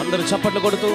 అందరూ చప్పట్లు కొడుతూ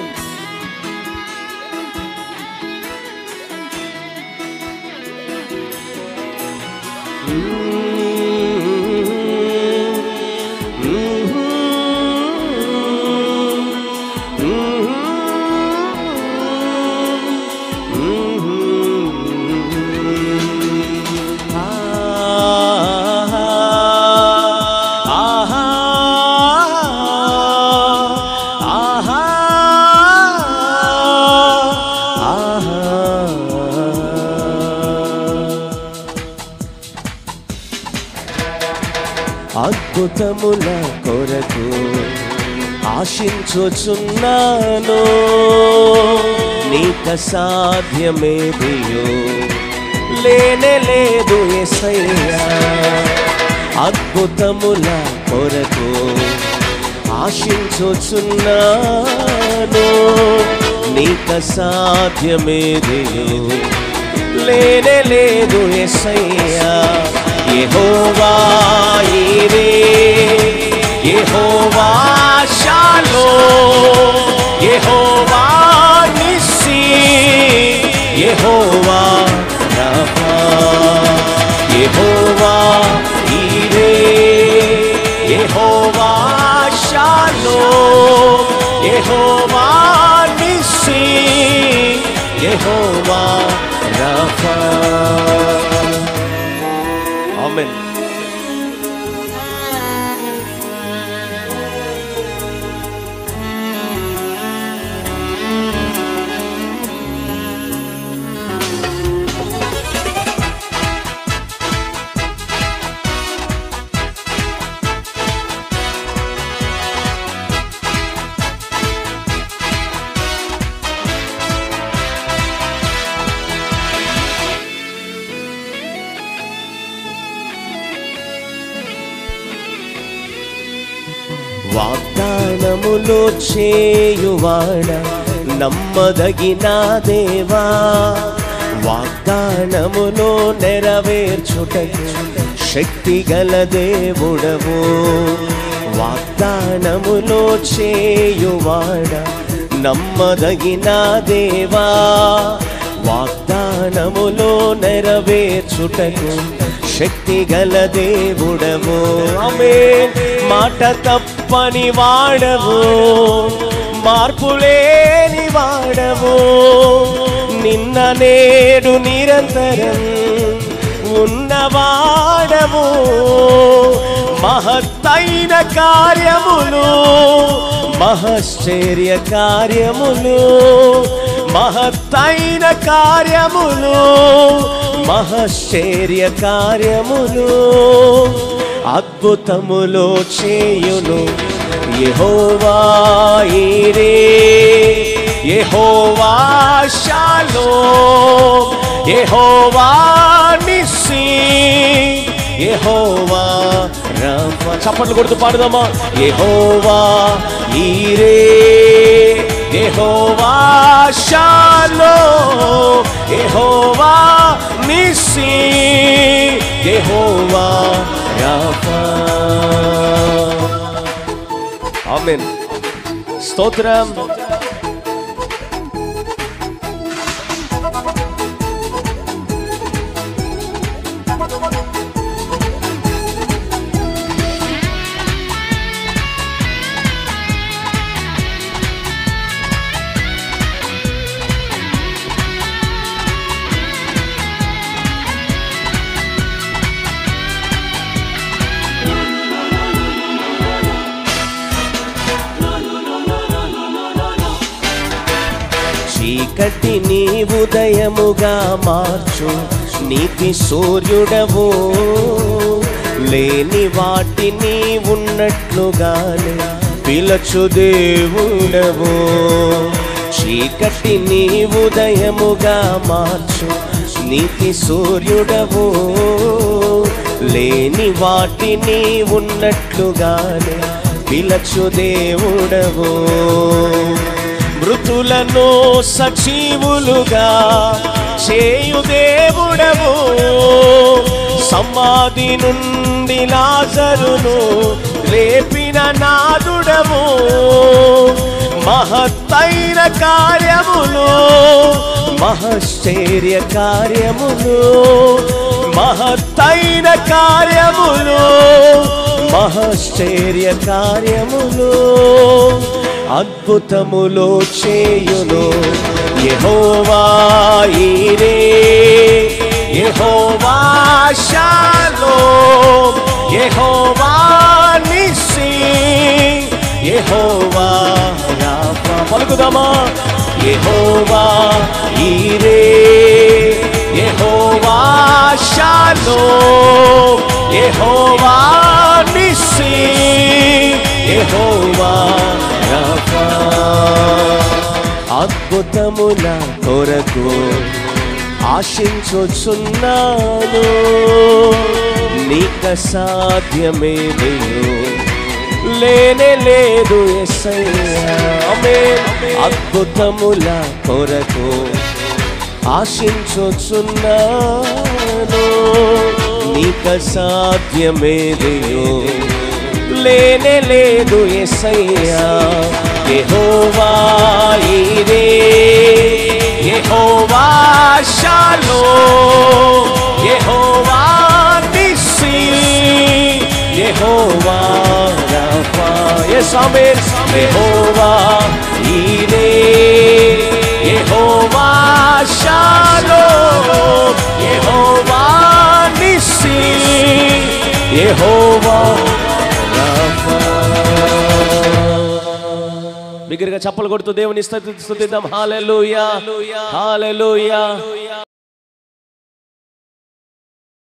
అద్భుతముల కొరకు ఆశించుచున్నాను. నీక సాధ్యమేదియో లేనే లేదు ఎసయ్యా అద్భుతముల కొరకు ఆశించుచున్నాను. నీక సాధ్యమేదియో లేనే లేదు ఎసయ్యా యెహోవా షాలో యెహోవా నిస్సి యెహోవా రఫా యెహోవా ఈరే యెహోవా షాలో యెహోవా నిస్సి యెహోవా రఫా ఆమేన్ వాగ్దానములో చేయువాడ నమ్మదగిన దేవా వాగ్దానమును నెరవేర్చుట శక్తి గల దేవుడవు వాగ్దానమును చేయువాడ నమ్మదగిన దేవా వాగ్దానములో నెరవేర్ నెరవేర్చుటకు శక్తి గల దేవుడవు. ఆమె మాట తప్పని వాడవు మార్పులేని వాడవు. నిన్న నేడు నిరంతరం ఉన్నవాడము మహత్తైన కార్యములు మహశ్చర్య కార్యములు మహత్తైన కార్యములు మహశ్చర్య కార్యములు. అద్భుతములో చేయును యెహోవా యహోవా శాలో యహోవా యెహోవా నిస్సి. యెహోవా చప్పట్లు కొడుతూ పాడుదామా? యహోవా ఈరే. యహోవా షాలో యెహోవా నిస్సి యెహోవా రఫా ఆమేన్ స్తోత్రం చీకటి నీ ఉదయముగా మార్చు నీతి సూర్యుడవు. లేని వాటిని ఉన్నట్లుగానే పిలచు దేవుడవు. చీకటి నీ ఉదయముగా మార్చు నీతి సూర్యుడవు. లేని వాటిని ఉన్నట్లుగానే పిలచు దేవుడవు. మృతులను సజీవులుగా చేయు దేవుడము సమాధి నుండి లాజరును లేపిన నాదుడము మహత్తైన కార్యములు మహశ్చర్య కార్యములు మహత్తైన కార్యములు మహశ్చర్య కార్యములు. అద్భుతములో చేయును. యెహోవా ఈరే. యెహోవా షాలోమ్ యెహోవా నిస్సి. పలుకుదామా? యెహోవా ఈరే. యెహోవా షాలోమ్ యెహోవా నిస్సి. యెహోవా అద్భుతముల కొరకు ఆశించుచున్నాను నీక సాధ్యమే లేదు లేనే లేదు అద్భుతముల కొరకు ఆశించుచున్నాను నీక సాధ్యమే లేదు లేనే లేదు ఎసయ్యా యెహోవా yes amen Jehovah Jireh Jehovah Shalom Jehovah Nissi Jehovah Rapha బిగ్గరగా చప్పలు కొడుతూ దేవుని స్తుతి- స్తుతిద్దాం హాలెలూయా హాలెలూయా